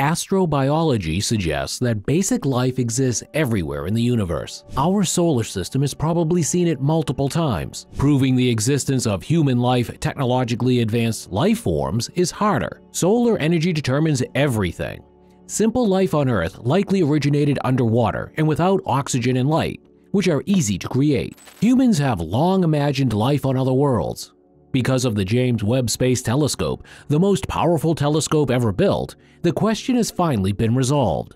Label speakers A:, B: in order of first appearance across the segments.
A: Astrobiology suggests that basic life exists everywhere in the universe. Our solar system has probably seen it multiple times. Proving the existence of human life technologically advanced life forms is harder. Solar energy determines everything. Simple life on Earth likely originated underwater and without oxygen and light, which are easy to create. Humans have long imagined life on other worlds, because of the James Webb Space Telescope, the most powerful telescope ever built, the question has finally been resolved.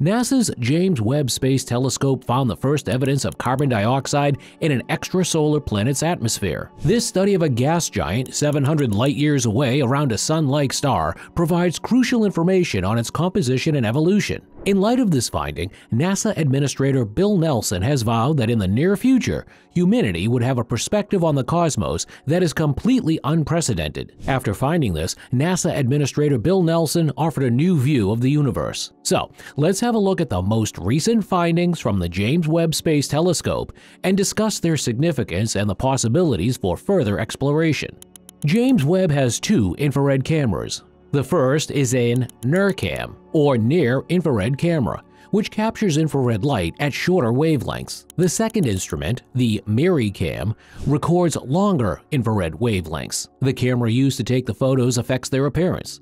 A: NASA's James Webb Space Telescope found the first evidence of carbon dioxide in an extrasolar planet's atmosphere. This study of a gas giant 700 light-years away around a sun-like star provides crucial information on its composition and evolution. In light of this finding, NASA Administrator Bill Nelson has vowed that in the near future, humanity would have a perspective on the cosmos that is completely unprecedented. After finding this, NASA Administrator Bill Nelson offered a new view of the universe. So, let's have a look at the most recent findings from the James Webb Space Telescope and discuss their significance and the possibilities for further exploration. James Webb has two infrared cameras, the first is an NIRCam, or Near Infrared Camera, which captures infrared light at shorter wavelengths. The second instrument, the MIRI-Cam, records longer infrared wavelengths. The camera used to take the photos affects their appearance.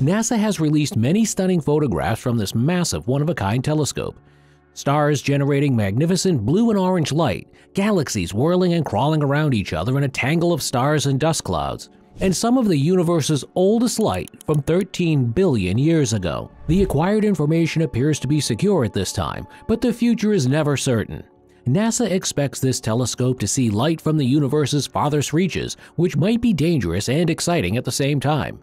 A: NASA has released many stunning photographs from this massive one-of-a-kind telescope. Stars generating magnificent blue and orange light, galaxies whirling and crawling around each other in a tangle of stars and dust clouds, and some of the universe's oldest light from 13 billion years ago. The acquired information appears to be secure at this time, but the future is never certain. NASA expects this telescope to see light from the universe's farthest reaches, which might be dangerous and exciting at the same time.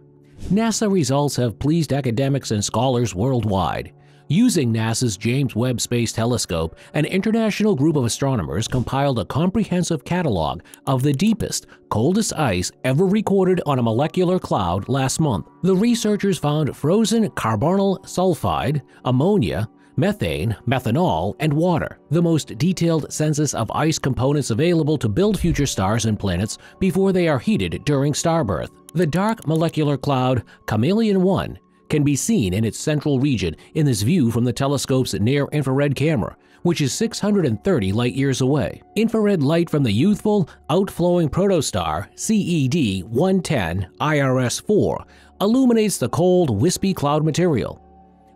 A: NASA results have pleased academics and scholars worldwide. Using NASA's James Webb Space Telescope, an international group of astronomers compiled a comprehensive catalog of the deepest, coldest ice ever recorded on a molecular cloud last month. The researchers found frozen carbonyl sulfide, ammonia, methane, methanol, and water, the most detailed census of ice components available to build future stars and planets before they are heated during starbirth. The dark molecular cloud Chamaeleon 1 can be seen in its central region in this view from the telescope's near-infrared camera, which is 630 light-years away. Infrared light from the youthful, outflowing protostar CED-110 IRS-4 illuminates the cold, wispy cloud material.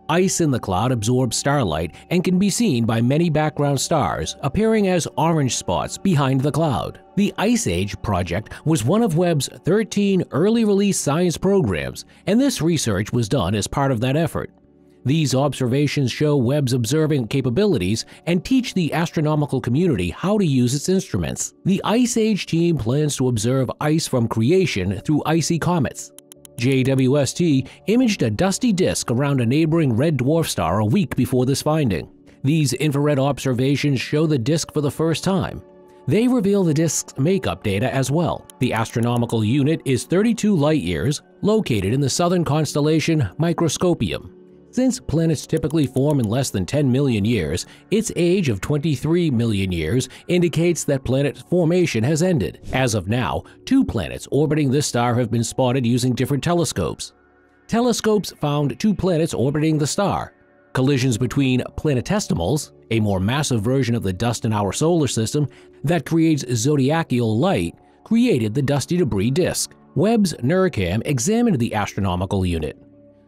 A: Ice in the cloud absorbs starlight and can be seen by many background stars, appearing as orange spots behind the cloud. The Ice Age project was one of Webb's 13 early release science programs, and this research was done as part of that effort. These observations show Webb's observing capabilities and teach the astronomical community how to use its instruments. The Ice Age team plans to observe ice from creation through icy comets. JWST imaged a dusty disk around a neighboring red dwarf star a week before this finding. These infrared observations show the disk for the first time. They reveal the disk's makeup data as well. The astronomical unit is 32 light-years, located in the southern constellation Microscopium. Since planets typically form in less than 10 million years, its age of 23 million years indicates that planet formation has ended. As of now, two planets orbiting this star have been spotted using different telescopes. Telescopes found two planets orbiting the star. Collisions between planetesimals, a more massive version of the dust in our solar system that creates zodiacal light, created the dusty debris disk. Webb's NIRCam examined the astronomical unit.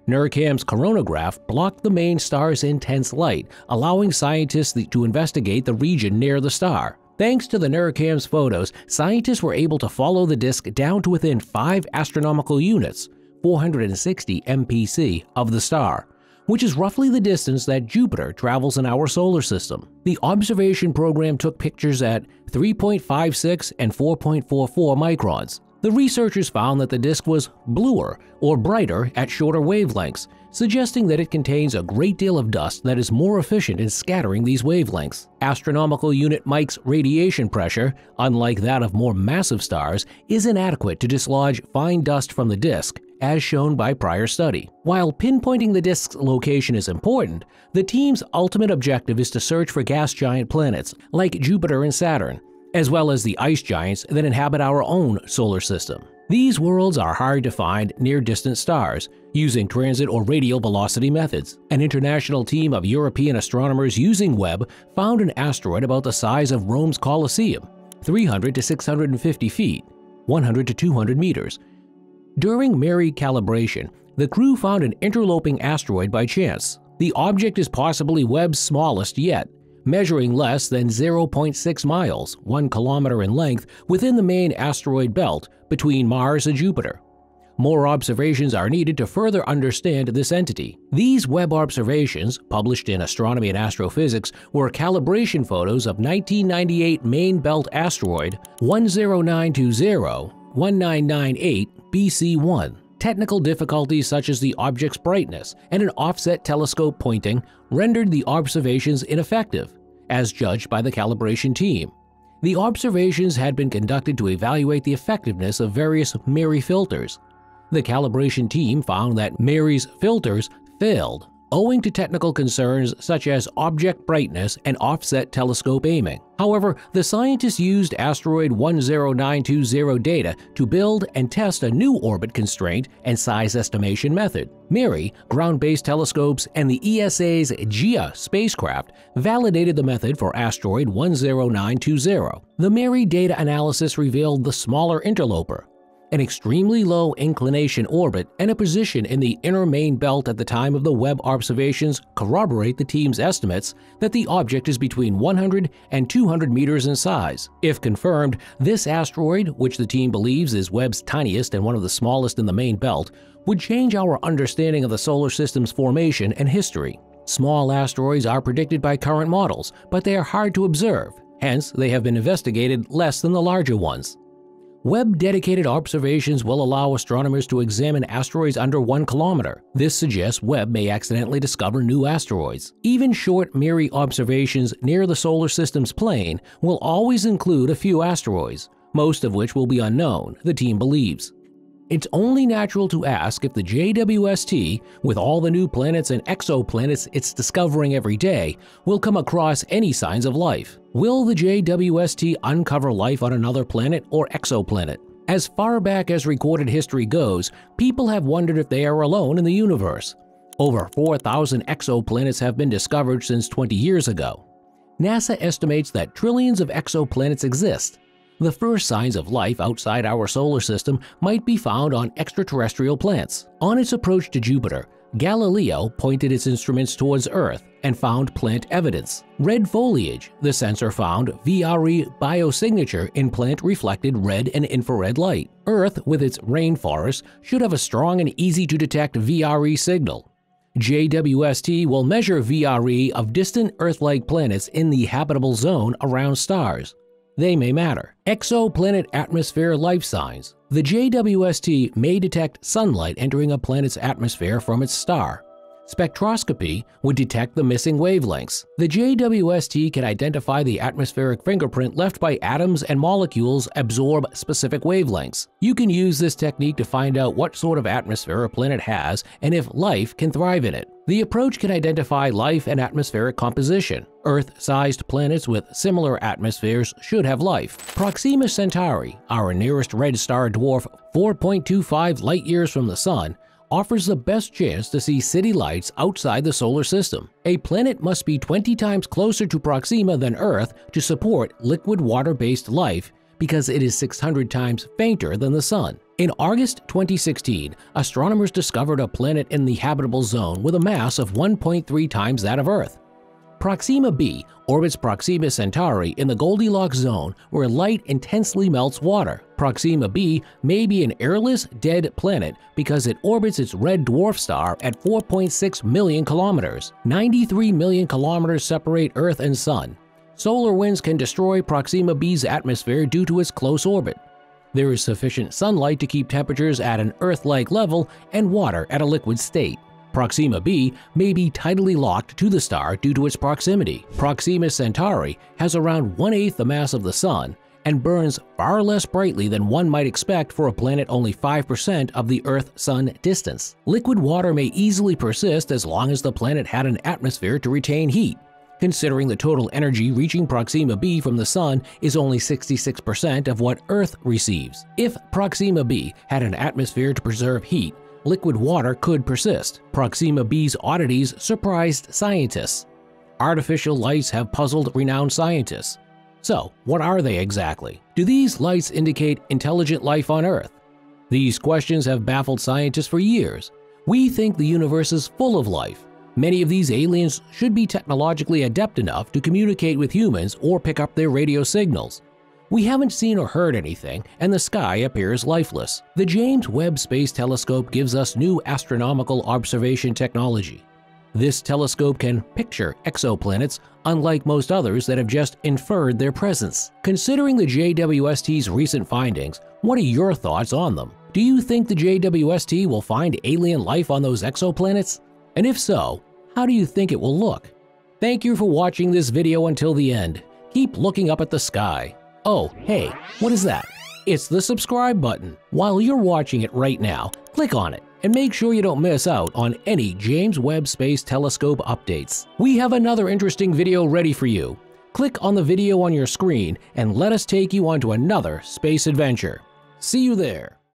A: NIRCam's coronagraph blocked the main star's intense light, allowing scientists to investigate the region near the star. Thanks to the NIRCam's photos, scientists were able to follow the disk down to within 5 astronomical units, 460 MPC, of the star, which is roughly the distance that Jupiter travels in our solar system. The observation program took pictures at 3.56 and 4.44 microns, the researchers found that the disk was bluer or brighter at shorter wavelengths, suggesting that it contains a great deal of dust that is more efficient in scattering these wavelengths. Astronomical unit Mike's radiation pressure, unlike that of more massive stars, is inadequate to dislodge fine dust from the disk, as shown by prior study. While pinpointing the disk's location is important, the team's ultimate objective is to search for gas giant planets like Jupiter and Saturn, as well as the ice giants that inhabit our own solar system. These worlds are hard to find near distant stars using transit or radial velocity methods. An international team of European astronomers using Webb found an asteroid about the size of Rome's Colosseum, 300 to 650 feet, 100 to 200 meters. During MIRI calibration, the crew found an interloping asteroid by chance. The object is possibly Webb's smallest yet, measuring less than 0.6 miles, 1 kilometer in length, within the main asteroid belt between Mars and Jupiter. More observations are needed to further understand this entity. These Webb observations, published in Astronomy and Astrophysics, were calibration photos of 1998 main belt asteroid 10920-1998 BC1. Technical difficulties such as the object's brightness and an offset telescope pointing rendered the observations ineffective, as judged by the calibration team. The observations had been conducted to evaluate the effectiveness of various MIRI filters. The calibration team found that MIRI's filters failed owing to technical concerns such as object brightness and offset telescope aiming. However, the scientists used asteroid 10920 data to build and test a new orbit constraint and size estimation method. MIRI, ground-based telescopes, and the ESA's Gaia spacecraft validated the method for asteroid 10920. The MIRI data analysis revealed the smaller interloper, an extremely low inclination orbit and a position in the inner main belt at the time of the Webb observations corroborate the team's estimates that the object is between 100 and 200 meters in size. If confirmed, this asteroid, which the team believes is Webb's tiniest and one of the smallest in the main belt, would change our understanding of the solar system's formation and history. Small asteroids are predicted by current models, but they are hard to observe, hence they have been investigated less than the larger ones. Webb-dedicated observations will allow astronomers to examine asteroids under 1 kilometer. This suggests Webb may accidentally discover new asteroids. Even short MIRI observations near the solar system's plane will always include a few asteroids, most of which will be unknown, the team believes. It's only natural to ask if the JWST, with all the new planets and exoplanets it's discovering every day, will come across any signs of life. Will the JWST uncover life on another planet or exoplanet? As far back as recorded history goes, people have wondered if they are alone in the universe. Over 4,000 exoplanets have been discovered since 20 years ago. NASA estimates that trillions of exoplanets exist, the first signs of life outside our solar system might be found on extraterrestrial planets. On its approach to Jupiter, Galileo pointed its instruments towards Earth and found plant evidence. Red foliage, the sensor found VRE biosignature in plant reflected red and infrared light. Earth, with its rainforest, should have a strong and easy to detect VRE signal. JWST will measure VRE of distant Earth-like planets in the habitable zone around stars they may matter. Exoplanet atmosphere life signs. The JWST may detect sunlight entering a planet's atmosphere from its star. Spectroscopy would detect the missing wavelengths. The JWST can identify the atmospheric fingerprint left by atoms and molecules absorb specific wavelengths. You can use this technique to find out what sort of atmosphere a planet has and if life can thrive in it. The approach can identify life and atmospheric composition. Earth-sized planets with similar atmospheres should have life. Proxima Centauri, our nearest red star dwarf 4.25 light-years from the Sun, offers the best chance to see city lights outside the solar system. A planet must be 20 times closer to Proxima than Earth to support liquid water-based life because it is 600 times fainter than the Sun. In August 2016, astronomers discovered a planet in the habitable zone with a mass of 1.3 times that of Earth. Proxima b orbits Proxima Centauri in the Goldilocks zone where light intensely melts water. Proxima b may be an airless, dead planet because it orbits its red dwarf star at 4.6 million kilometers. 93 million kilometers separate Earth and Sun. Solar winds can destroy Proxima b's atmosphere due to its close orbit. There is sufficient sunlight to keep temperatures at an Earth-like level and water at a liquid state. Proxima b may be tidally locked to the star due to its proximity. Proxima Centauri has around one-eighth the mass of the Sun and burns far less brightly than one might expect for a planet only 5% of the Earth-Sun distance. Liquid water may easily persist as long as the planet had an atmosphere to retain heat. considering the total energy reaching Proxima b from the Sun is only 66% of what Earth receives. If Proxima b had an atmosphere to preserve heat, liquid water could persist. Proxima b's oddities surprised scientists. Artificial lights have puzzled renowned scientists. So, what are they exactly? Do these lights indicate intelligent life on Earth? These questions have baffled scientists for years. We think the universe is full of life, Many of these aliens should be technologically adept enough to communicate with humans or pick up their radio signals. We haven't seen or heard anything, and the sky appears lifeless. The James Webb Space Telescope gives us new astronomical observation technology. This telescope can picture exoplanets, unlike most others that have just inferred their presence. Considering the JWST's recent findings, what are your thoughts on them? Do you think the JWST will find alien life on those exoplanets? And if so, how do you think it will look? Thank you for watching this video until the end. Keep looking up at the sky. Oh, hey, what is that? It's the subscribe button. While you're watching it right now, click on it and make sure you don't miss out on any James Webb Space Telescope updates. We have another interesting video ready for you. Click on the video on your screen and let us take you onto another space adventure. See you there.